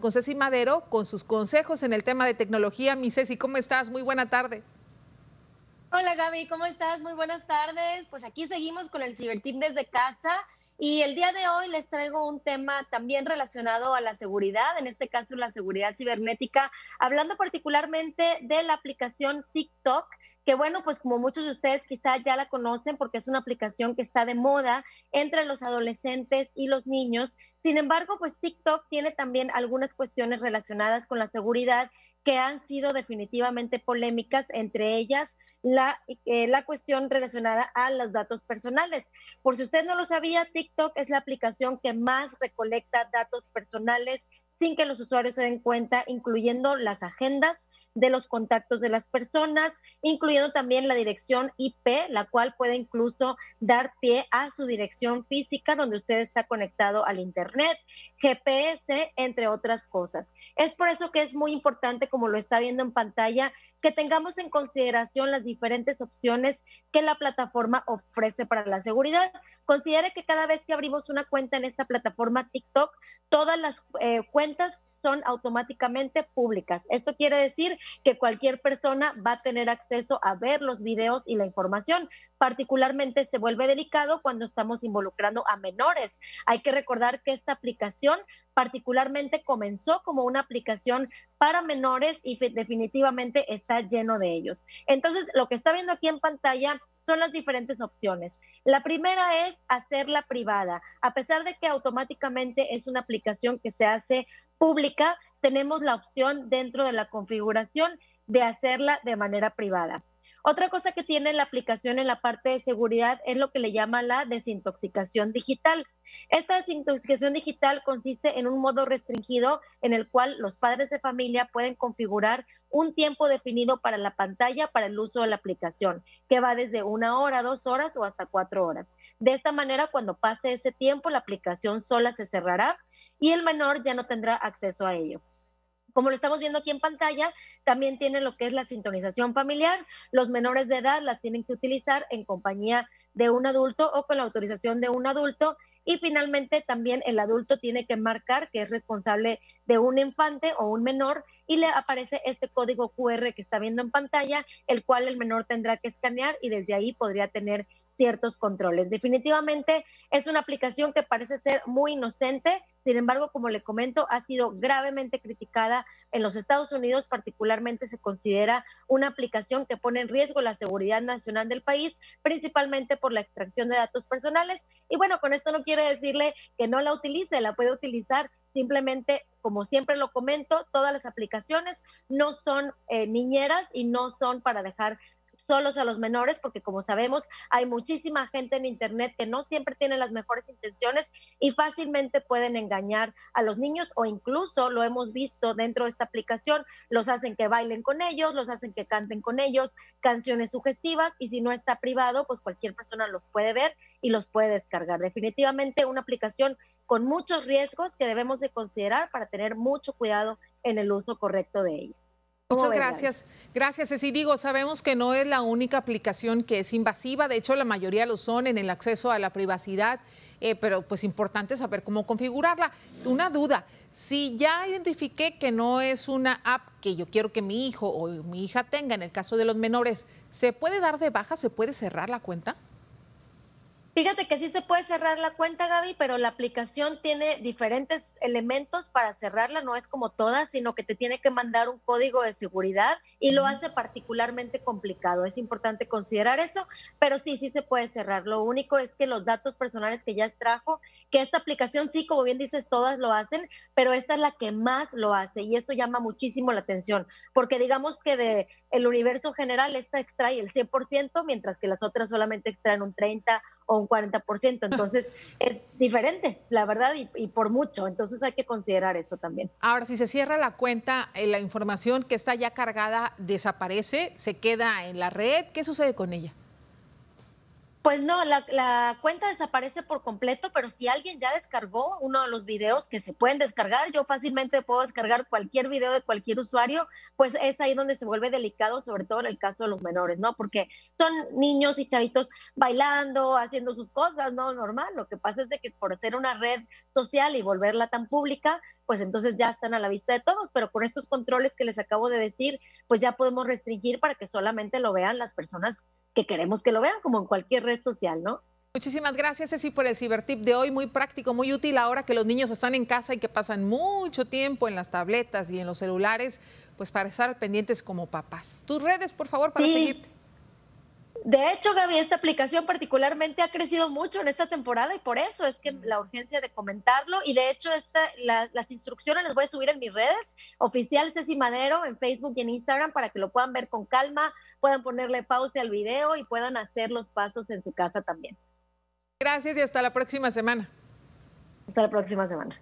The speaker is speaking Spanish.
con Ceci Madero con sus consejos en el tema de tecnología. Mi Ceci, ¿cómo estás? Muy buena tarde. Hola Gaby, ¿cómo estás? Muy buenas tardes. Pues aquí seguimos con el Cibertip desde casa y el día de hoy les traigo un tema también relacionado a la seguridad, en este caso la seguridad cibernética, hablando particularmente de la aplicación TikTok que bueno, pues como muchos de ustedes quizá ya la conocen porque es una aplicación que está de moda entre los adolescentes y los niños. Sin embargo, pues TikTok tiene también algunas cuestiones relacionadas con la seguridad que han sido definitivamente polémicas, entre ellas la, eh, la cuestión relacionada a los datos personales. Por si usted no lo sabía, TikTok es la aplicación que más recolecta datos personales sin que los usuarios se den cuenta, incluyendo las agendas, de los contactos de las personas, incluyendo también la dirección IP, la cual puede incluso dar pie a su dirección física donde usted está conectado al Internet, GPS, entre otras cosas. Es por eso que es muy importante, como lo está viendo en pantalla, que tengamos en consideración las diferentes opciones que la plataforma ofrece para la seguridad. Considere que cada vez que abrimos una cuenta en esta plataforma TikTok, todas las eh, cuentas son automáticamente públicas. Esto quiere decir que cualquier persona va a tener acceso a ver los videos y la información. Particularmente se vuelve delicado cuando estamos involucrando a menores. Hay que recordar que esta aplicación particularmente comenzó como una aplicación para menores y definitivamente está lleno de ellos. Entonces, lo que está viendo aquí en pantalla son las diferentes opciones. La primera es hacerla privada. A pesar de que automáticamente es una aplicación que se hace pública, tenemos la opción dentro de la configuración de hacerla de manera privada. Otra cosa que tiene la aplicación en la parte de seguridad es lo que le llama la desintoxicación digital. Esta desintoxicación digital consiste en un modo restringido en el cual los padres de familia pueden configurar un tiempo definido para la pantalla para el uso de la aplicación, que va desde una hora, dos horas o hasta cuatro horas. De esta manera, cuando pase ese tiempo, la aplicación sola se cerrará y el menor ya no tendrá acceso a ello. Como lo estamos viendo aquí en pantalla, también tiene lo que es la sintonización familiar. Los menores de edad las tienen que utilizar en compañía de un adulto o con la autorización de un adulto. Y finalmente también el adulto tiene que marcar que es responsable de un infante o un menor y le aparece este código QR que está viendo en pantalla, el cual el menor tendrá que escanear y desde ahí podría tener ciertos controles. Definitivamente es una aplicación que parece ser muy inocente, sin embargo, como le comento, ha sido gravemente criticada en los Estados Unidos, particularmente se considera una aplicación que pone en riesgo la seguridad nacional del país, principalmente por la extracción de datos personales. Y bueno, con esto no quiere decirle que no la utilice, la puede utilizar simplemente, como siempre lo comento, todas las aplicaciones no son eh, niñeras y no son para dejar solos a los menores, porque como sabemos, hay muchísima gente en Internet que no siempre tiene las mejores intenciones y fácilmente pueden engañar a los niños o incluso lo hemos visto dentro de esta aplicación, los hacen que bailen con ellos, los hacen que canten con ellos, canciones sugestivas y si no está privado, pues cualquier persona los puede ver y los puede descargar. Definitivamente una aplicación con muchos riesgos que debemos de considerar para tener mucho cuidado en el uso correcto de ella. Muchas gracias. Gracias, Ceci. Digo, sabemos que no es la única aplicación que es invasiva, de hecho la mayoría lo son en el acceso a la privacidad, eh, pero pues importante saber cómo configurarla. Una duda, si ya identifiqué que no es una app que yo quiero que mi hijo o mi hija tenga, en el caso de los menores, ¿se puede dar de baja? ¿Se puede cerrar la cuenta? Fíjate que sí se puede cerrar la cuenta, Gaby, pero la aplicación tiene diferentes elementos para cerrarla, no es como todas, sino que te tiene que mandar un código de seguridad y lo hace particularmente complicado. Es importante considerar eso, pero sí, sí se puede cerrar. Lo único es que los datos personales que ya extrajo, que esta aplicación sí, como bien dices, todas lo hacen, pero esta es la que más lo hace y eso llama muchísimo la atención, porque digamos que de el universo general esta extrae el 100%, mientras que las otras solamente extraen un 30 o un 40%. Entonces es diferente, la verdad, y, por mucho. Entonces hay que considerar eso también. Ahora, si se cierra la cuenta, eh, la información que está ya cargada desaparece, se queda en la red. ¿Qué sucede con ella? Pues no, la, cuenta desaparece por completo, pero si alguien ya descargó uno de los videos que se pueden descargar, yo fácilmente puedo descargar cualquier video de cualquier usuario, pues es ahí donde se vuelve delicado, sobre todo en el caso de los menores, ¿no? Porque son niños y chavitos bailando, haciendo sus cosas, ¿no? Normal. Lo que pasa es de que por ser una red social y volverla tan pública, pues entonces ya están a la vista de todos, pero con estos controles que les acabo de decir, pues ya podemos restringir para que solamente lo vean las personas que queremos que lo vean, como en cualquier red social, ¿no? Muchísimas gracias, Ceci, por el cibertip de hoy. Muy práctico, muy útil ahora que los niños están en casa y que pasan mucho tiempo en las tabletas y en los celulares, pues para estar pendientes como papás. Tus redes, por favor, para seguirte. De hecho, Gaby, esta aplicación particularmente ha crecido mucho en esta temporada y por eso es que la urgencia de comentarlo. Y de hecho, esta, las instrucciones las voy a subir en mis redes, oficial Ceci Madero, en Facebook y en Instagram, para que lo puedan ver con calma, puedan ponerle pausa al video y puedan hacer los pasos en su casa también. Gracias y hasta la próxima semana. Hasta la próxima semana.